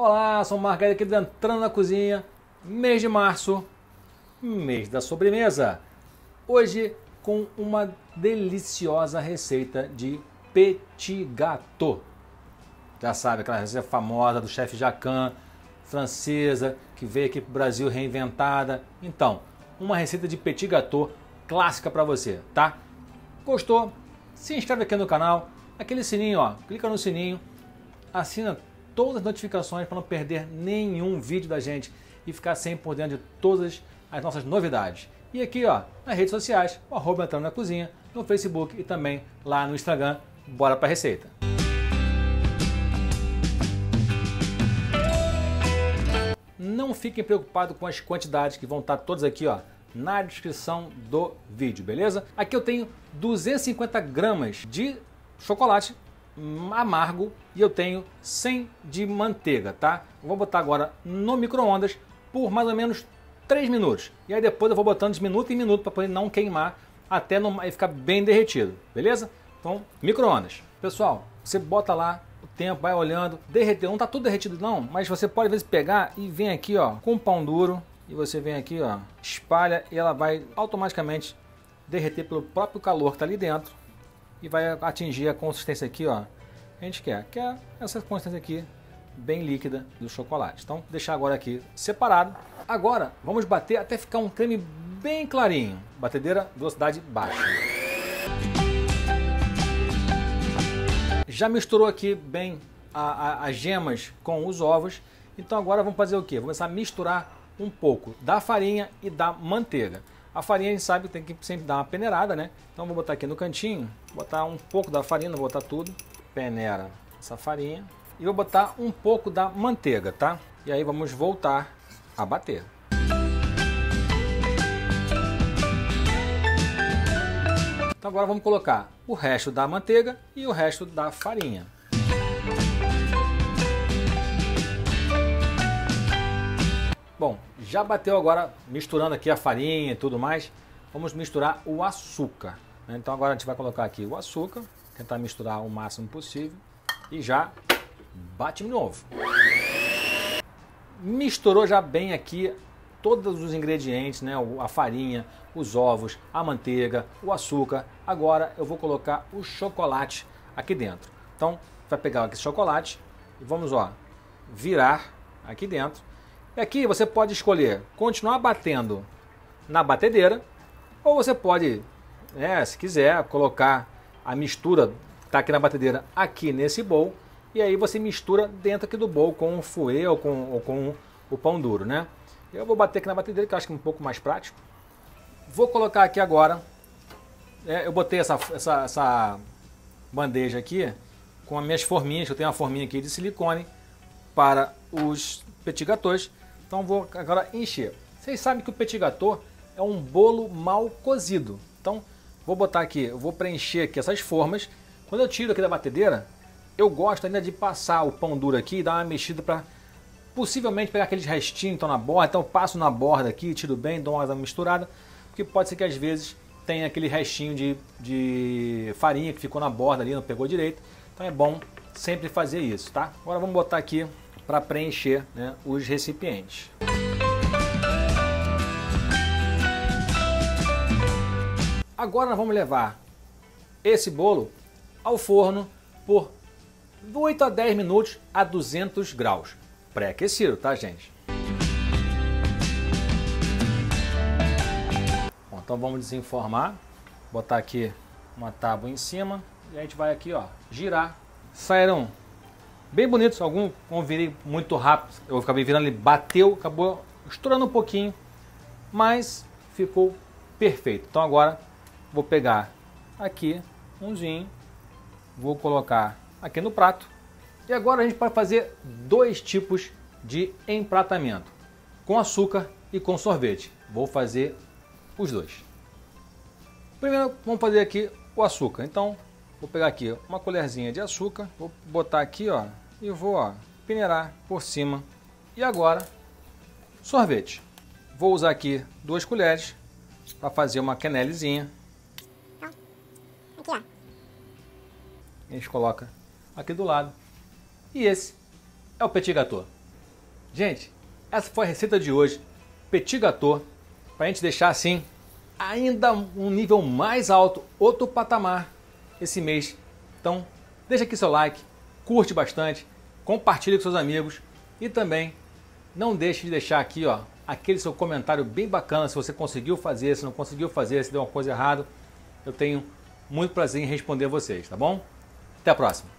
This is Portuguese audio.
Olá, sou o Margarida aqui do Entrando na Cozinha, mês de março, mês da sobremesa. Hoje com uma deliciosa receita de petit gâteau. Já sabe, aquela receita famosa do chefe Jacan, francesa, que veio aqui para o Brasil reinventada. Então, uma receita de petit gâteau clássica para você, tá? Gostou? Se inscreve aqui no canal, aquele sininho, ó, clica no sininho, assina todas as notificações para não perder nenhum vídeo da gente e ficar sempre por dentro de todas as nossas novidades. E aqui, ó, nas redes sociais, o arroba entrando na cozinha, no Facebook e também lá no Instagram. Bora para a receita. Não fiquem preocupados com as quantidades que vão estar todas aqui, ó, na descrição do vídeo, beleza? Aqui eu tenho 250 gramas de chocolate amargo e eu tenho 100 de manteiga, tá? vou botar agora no micro-ondas por mais ou menos 3 minutos. E aí depois eu vou botando de minuto em minuto para poder não queimar até no, ficar bem derretido, beleza? Então, micro-ondas. Pessoal, você bota lá o tempo, vai olhando, derreteu, não está tudo derretido não, mas você pode às vezes pegar e vem aqui ó, com pão duro, e você vem aqui ó, espalha e ela vai automaticamente derreter pelo próprio calor que está ali dentro e vai atingir a consistência aqui, ó, a gente quer, que é essa consistência aqui bem líquida do chocolate. Então, deixar agora aqui separado. Agora, vamos bater até ficar um creme bem clarinho. Batedeira, velocidade baixa. Já misturou aqui bem as gemas com os ovos. Então agora vamos fazer o que? Vamos começar a misturar um pouco da farinha e da manteiga. A farinha a gente sabe que tem que sempre dar uma peneirada, né? Então vou botar aqui no cantinho, botar um pouco da farinha, não vou botar tudo. Peneira essa farinha. E vou botar um pouco da manteiga, tá? E aí vamos voltar a bater. Então agora vamos colocar o resto da manteiga e o resto da farinha. Bom, já bateu agora, misturando aqui a farinha e tudo mais, vamos misturar o açúcar. Né? Então agora a gente vai colocar aqui o açúcar, tentar misturar o máximo possível e já bate de novo. Misturou já bem aqui todos os ingredientes, né? a farinha, os ovos, a manteiga, o açúcar. Agora eu vou colocar o chocolate aqui dentro. Então vai pegar aqui chocolate e vamos ó, virar aqui dentro e aqui você pode escolher continuar batendo na batedeira ou você pode, né, se quiser, colocar a mistura que está aqui na batedeira aqui nesse bowl e aí você mistura dentro aqui do bowl com o fouet ou com, ou com o pão duro, né? Eu vou bater aqui na batedeira que eu acho que é um pouco mais prático. Vou colocar aqui agora, é, eu botei essa, essa, essa bandeja aqui com as minhas forminhas, eu tenho uma forminha aqui de silicone para os petit gâteaux então vou agora encher. Vocês sabem que o petit gâteau é um bolo mal cozido. Então vou botar aqui, vou preencher aqui essas formas. Quando eu tiro aqui da batedeira, eu gosto ainda de passar o pão duro aqui e dar uma mexida para possivelmente pegar aqueles restinhos que estão na borda. Então passo na borda aqui, tiro bem, dou uma misturada, porque pode ser que às vezes tenha aquele restinho de, de farinha que ficou na borda ali, não pegou direito. Então é bom sempre fazer isso, tá? Agora vamos botar aqui para preencher né, os recipientes. Agora nós vamos levar esse bolo ao forno por 8 a 10 minutos a 200 graus. Pré-aquecido, tá gente? Bom, então vamos desenformar, botar aqui uma tábua em cima e a gente vai aqui ó, girar. Saíram bem bonitos. Algum como virei muito rápido, eu acabei virando ele, bateu, acabou estourando um pouquinho, mas ficou perfeito. Então agora vou pegar aqui umzinho, vou colocar aqui no prato. E agora a gente vai fazer dois tipos de empratamento, com açúcar e com sorvete. Vou fazer os dois. Primeiro vamos fazer aqui o açúcar. Então Vou pegar aqui uma colherzinha de açúcar, vou botar aqui, ó, e vou, ó, peneirar por cima. E agora, sorvete. Vou usar aqui duas colheres para fazer uma quenelezinha. Aqui, ó. A gente coloca aqui do lado. E esse é o petit gâteau. Gente, essa foi a receita de hoje. Petit gâteau, para a gente deixar assim ainda um nível mais alto, outro patamar esse mês. Então, deixa aqui seu like, curte bastante, compartilhe com seus amigos e também não deixe de deixar aqui, ó, aquele seu comentário bem bacana se você conseguiu fazer, se não conseguiu fazer, se deu uma coisa errada. Eu tenho muito prazer em responder vocês, tá bom? Até a próxima.